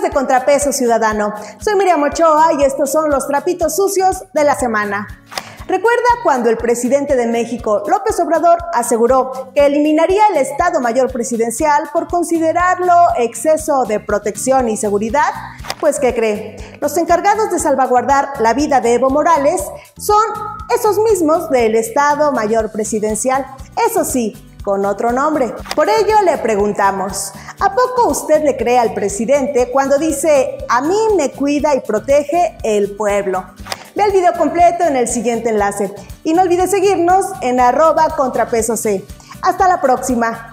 de Contrapeso Ciudadano, soy Miriam Ochoa y estos son los trapitos sucios de la semana. ¿Recuerda cuando el presidente de México, López Obrador, aseguró que eliminaría el Estado Mayor Presidencial por considerarlo exceso de protección y seguridad? Pues, ¿qué cree? Los encargados de salvaguardar la vida de Evo Morales son esos mismos del Estado Mayor Presidencial. Eso sí, con otro nombre. Por ello le preguntamos, ¿a poco usted le cree al presidente cuando dice, a mí me cuida y protege el pueblo? Ve el video completo en el siguiente enlace y no olvide seguirnos en arroba contrapeso C. Hasta la próxima.